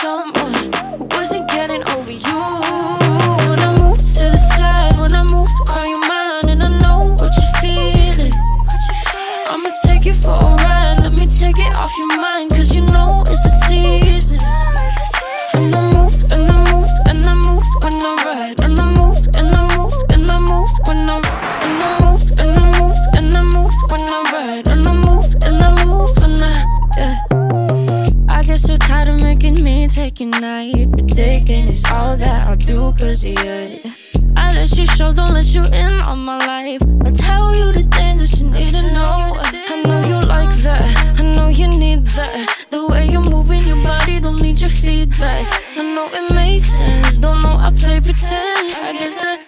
someone. Night Predicting it's all that I'll do cause of you I let you show, don't let you in on my life. I tell you the things that you need to know. I know you like that, I know you need that. The way you're moving your body, don't need your feedback. I know it makes sense, don't know I play pretend. I guess